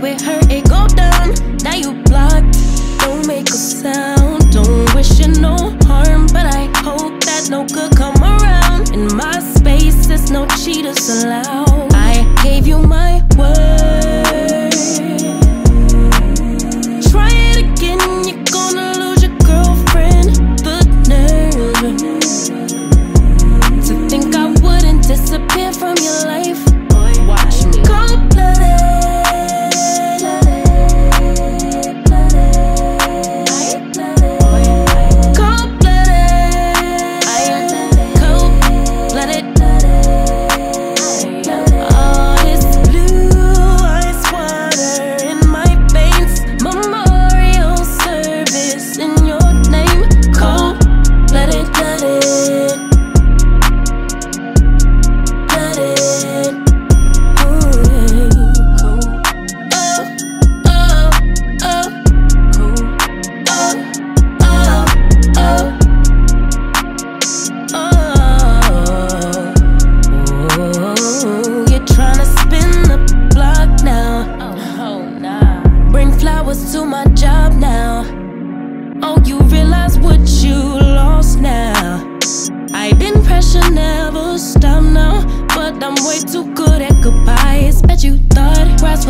we heard.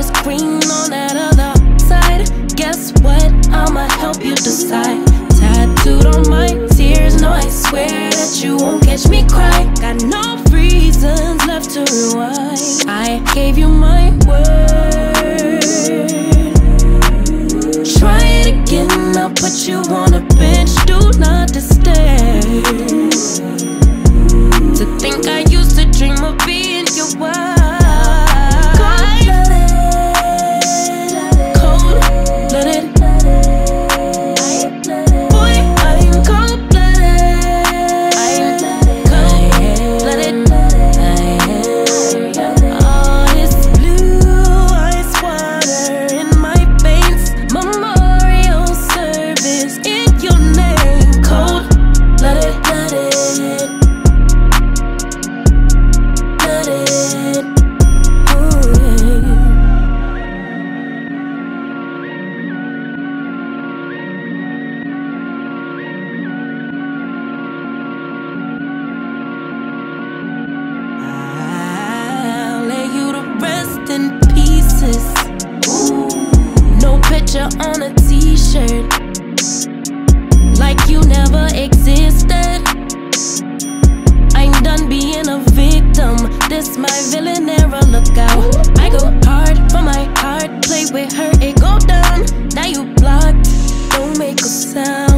was green on that other side. Guess what, I'ma help you decide. Tattooed on my tears, no I swear that you won't catch me cry. Got no reasons left to rewind. I gave you my word. Try it again, I'll put you on a bench. Do not disturb. To think I used to dream of being your wife. picture on a t-shirt. Like you never existed. I'm done being a victim. This my villain era look out. I go hard for my heart Play with her, it go down Now you blocked Don't make a sound.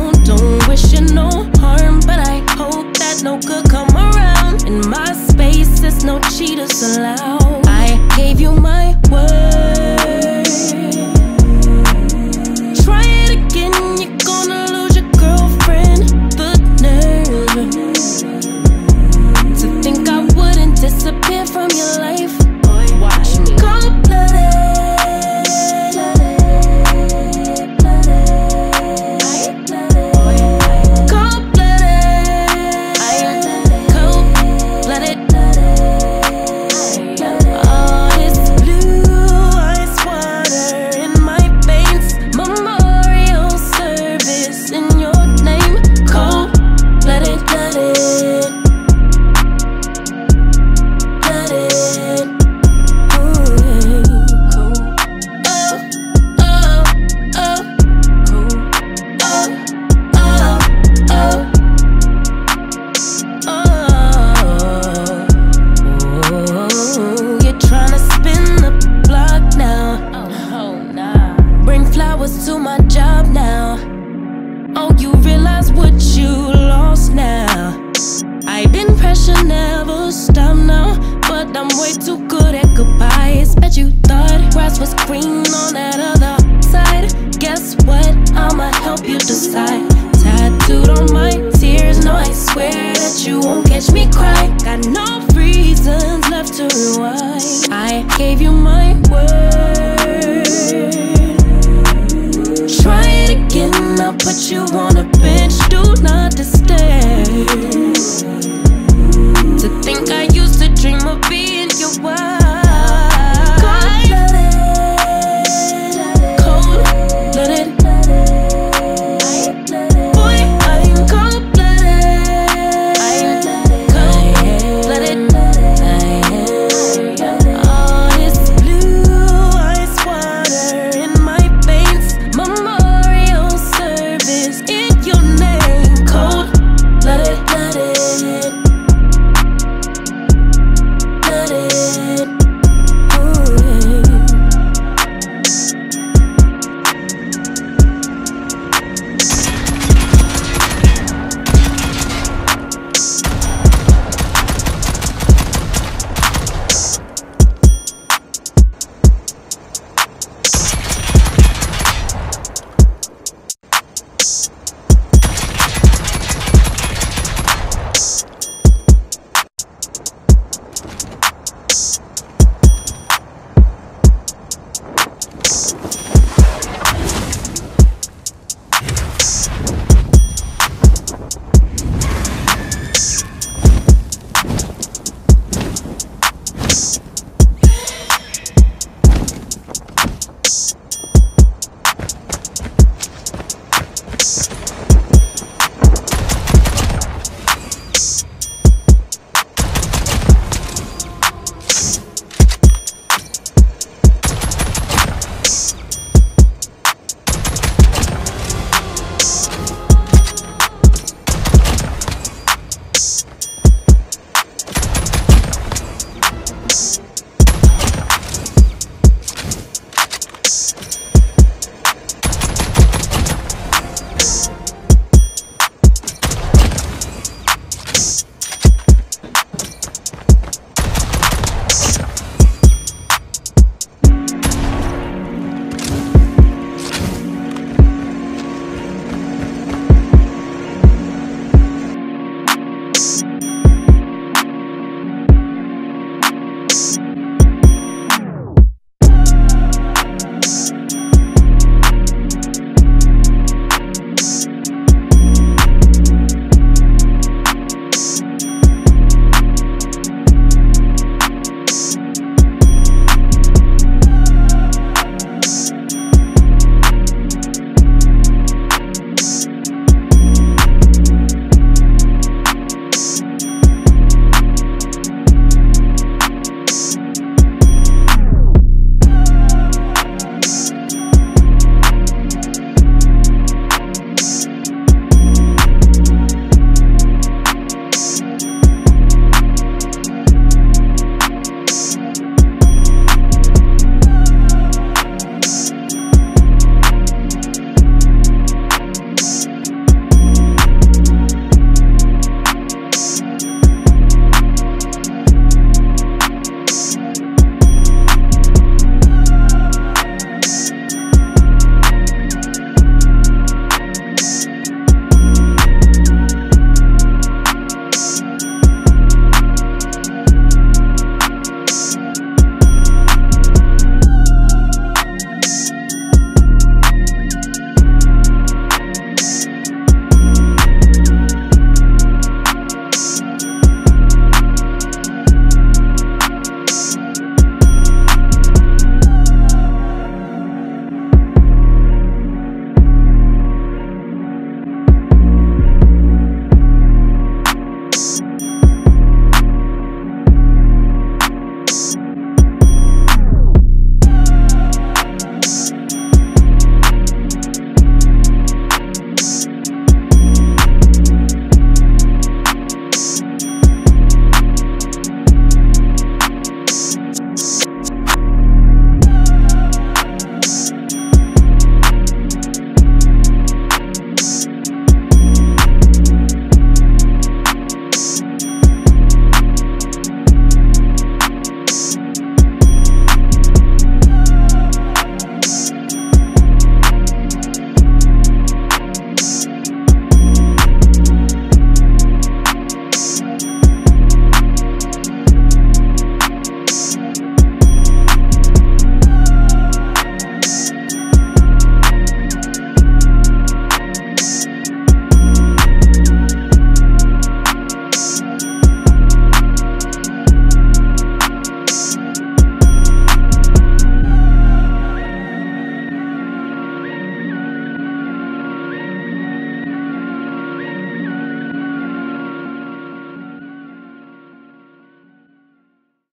side.